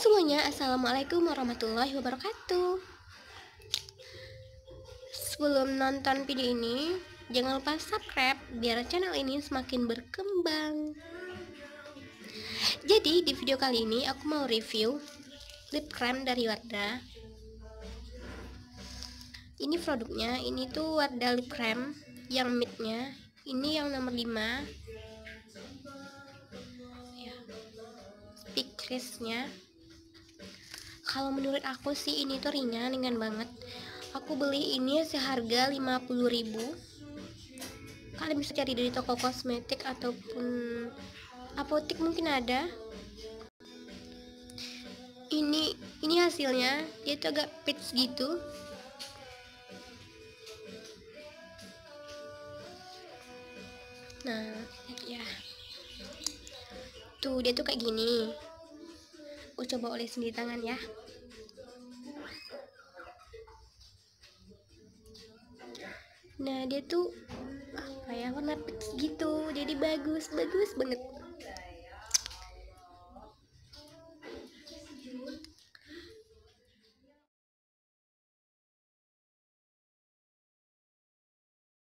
Semuanya, Assalamualaikum warahmatullahi wabarakatuh. Sebelum nonton video ini, jangan lupa subscribe biar channel ini semakin berkembang. Jadi di video kali ini aku mau review lip cream dari Wardah. Ini produknya, ini tuh Wardah lip cream yang midnya. Ini yang nomor 5 speaklessnya kalau menurut aku sih ini tuh ringan ringan banget. Aku beli ini seharga 50.000 kalian bisa cari dari toko kosmetik ataupun apotik mungkin ada. Ini ini hasilnya dia tuh agak pitch gitu. Nah ya. Tuh dia tuh kayak gini aku coba oleh sendiri tangan ya. Nah dia tuh ya warna peach gitu. Jadi bagus bagus banget